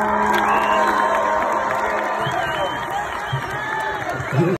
Bye.